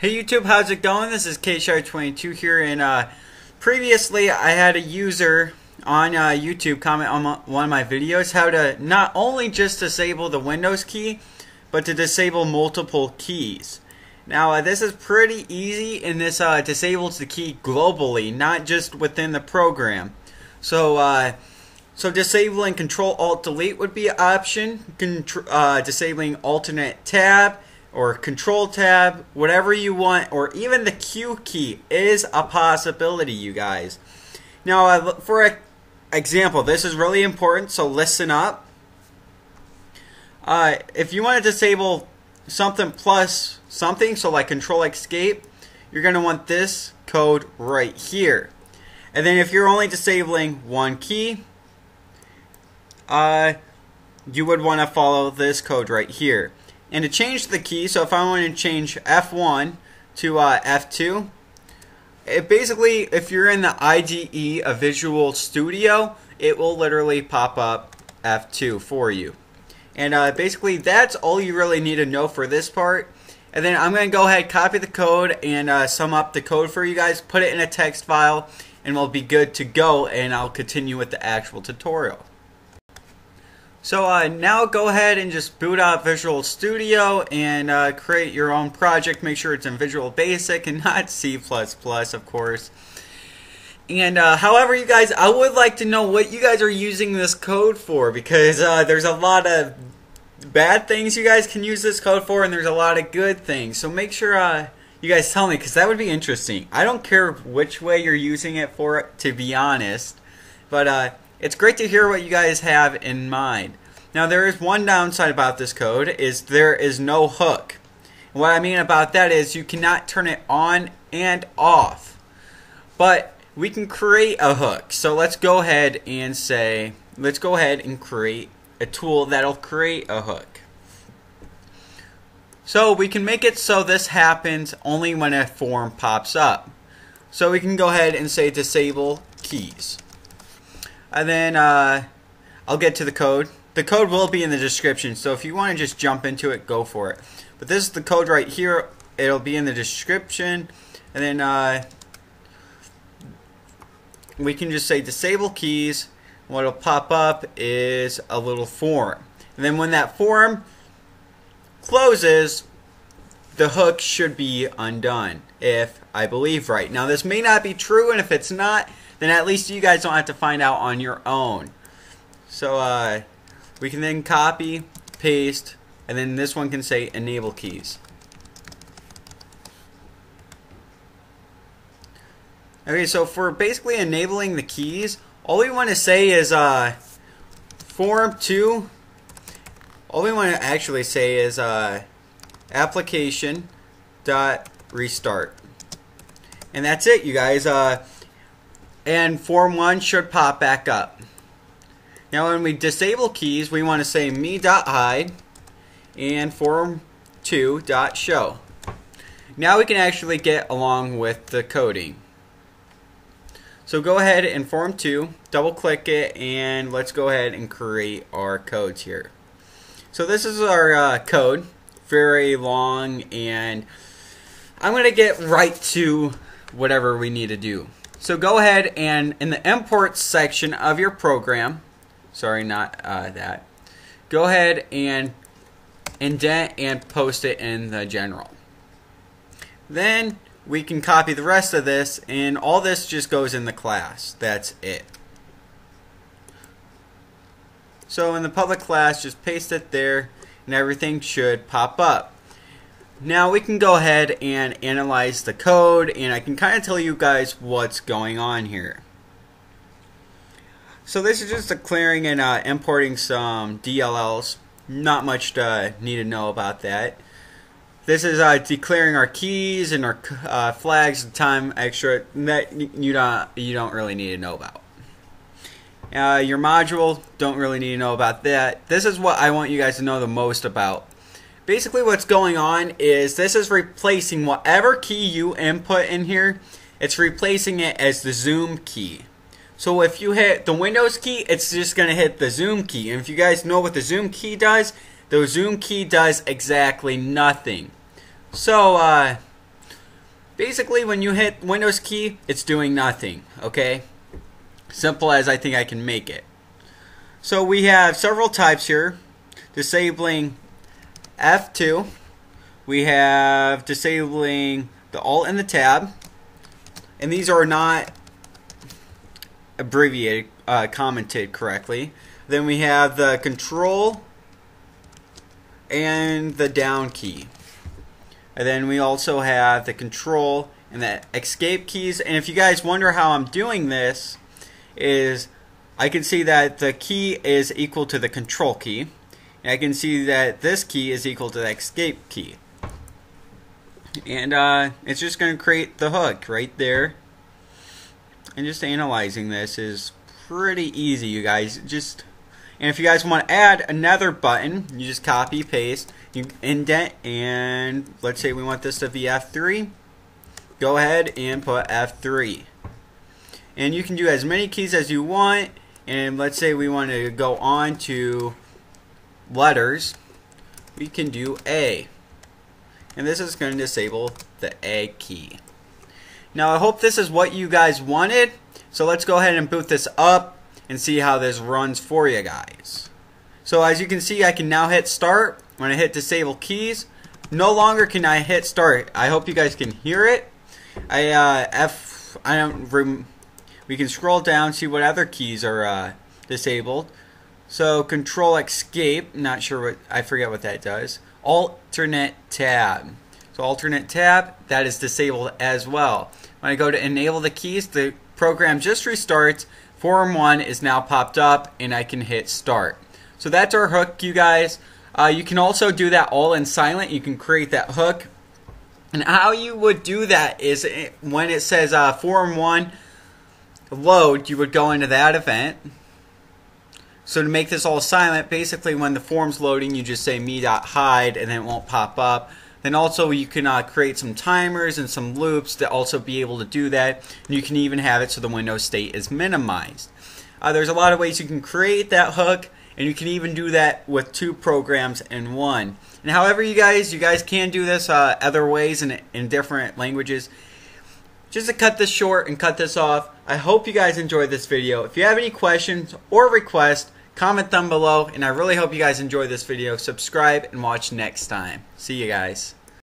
Hey YouTube, how's it going? This is KShadow22 here, and uh, previously I had a user on uh, YouTube comment on one of my videos how to not only just disable the Windows key, but to disable multiple keys. Now uh, this is pretty easy, and this uh, disables the key globally, not just within the program. So, uh, so disabling Control Alt Delete would be an option. Contr uh, disabling alternate tab or control tab, whatever you want, or even the Q key is a possibility, you guys. Now, for example, this is really important, so listen up. Uh, if you want to disable something plus something, so like control escape, you're going to want this code right here. And then if you're only disabling one key, uh, you would want to follow this code right here. And to change the key, so if I want to change F1 to uh, F2, it basically, if you're in the IDE of Visual Studio, it will literally pop up F2 for you. And uh, basically, that's all you really need to know for this part. And then I'm going to go ahead, copy the code, and uh, sum up the code for you guys, put it in a text file, and we'll be good to go, and I'll continue with the actual tutorial. So uh, now go ahead and just boot up Visual Studio and uh, create your own project. Make sure it's in Visual Basic and not C++, of course. And uh, however, you guys, I would like to know what you guys are using this code for because uh, there's a lot of bad things you guys can use this code for and there's a lot of good things. So make sure uh, you guys tell me because that would be interesting. I don't care which way you're using it for, to be honest. But uh, it's great to hear what you guys have in mind. Now there is one downside about this code is there is no hook. And what I mean about that is you cannot turn it on and off. But we can create a hook. So let's go ahead and say, let's go ahead and create a tool that'll create a hook. So we can make it so this happens only when a form pops up. So we can go ahead and say disable keys. And then uh, I'll get to the code. The code will be in the description, so if you want to just jump into it, go for it. But this is the code right here. It'll be in the description. And then uh, we can just say disable keys. What'll pop up is a little form. And then when that form closes, the hook should be undone, if I believe right. Now this may not be true, and if it's not, then at least you guys don't have to find out on your own. So uh, we can then copy, paste, and then this one can say enable keys. Okay, so for basically enabling the keys, all we want to say is uh, form 2, all we want to actually say is uh, application dot restart. And that's it, you guys. Uh, and form 1 should pop back up. Now when we disable keys, we want to say me.hide and form2.show. Now we can actually get along with the coding. So go ahead and form 2, double click it, and let's go ahead and create our codes here. So this is our uh, code, very long, and I'm going to get right to whatever we need to do. So go ahead and in the import section of your program, sorry, not uh, that, go ahead and indent and post it in the general. Then we can copy the rest of this and all this just goes in the class. That's it. So in the public class, just paste it there and everything should pop up. Now we can go ahead and analyze the code and I can kind of tell you guys what's going on here. So this is just declaring and uh, importing some DLLs. Not much to need to know about that. This is uh, declaring our keys and our uh, flags and time extra that you don't you don't really need to know about. Uh, your module don't really need to know about that. This is what I want you guys to know the most about basically what's going on is this is replacing whatever key you input in here, it's replacing it as the zoom key. So if you hit the Windows key, it's just going to hit the zoom key. And if you guys know what the zoom key does, the zoom key does exactly nothing. So, uh, basically when you hit Windows key, it's doing nothing, okay? Simple as I think I can make it. So we have several types here. Disabling F2. We have disabling the Alt and the Tab. And these are not abbreviated, uh, commented correctly. Then we have the Control and the down key. And then we also have the control and the escape keys. And if you guys wonder how I'm doing this, is I can see that the key is equal to the control key. I can see that this key is equal to the escape key. And uh, it's just going to create the hook right there. And just analyzing this is pretty easy, you guys. Just and if you guys want to add another button, you just copy, paste, you indent, and let's say we want this to be F3. Go ahead and put F3. And you can do as many keys as you want. And let's say we want to go on to letters. We can do A. And this is going to disable the A key. Now I hope this is what you guys wanted. So let's go ahead and boot this up and see how this runs for you guys. So as you can see, I can now hit start. When I hit disable keys, no longer can I hit start. I hope you guys can hear it. I uh, F. I don't. we can scroll down, see what other keys are uh, disabled. So Control Escape. Not sure what. I forget what that does. Alternate tab. So alternate tab that is disabled as well. When I go to enable the keys, the program just restarts Form 1 is now popped up and I can hit start. So that's our hook, you guys. Uh, you can also do that all in silent. You can create that hook. And how you would do that is it, when it says uh, Form 1 load, you would go into that event. So to make this all silent, basically when the form's loading, you just say me.hide and then it won't pop up. Then also you can uh, create some timers and some loops to also be able to do that. And you can even have it so the window state is minimized. Uh, there's a lot of ways you can create that hook and you can even do that with two programs in one. And however you guys, you guys can do this uh, other ways in, in different languages. Just to cut this short and cut this off, I hope you guys enjoyed this video. If you have any questions or requests, comment them below. And I really hope you guys enjoy this video. Subscribe and watch next time. See you guys.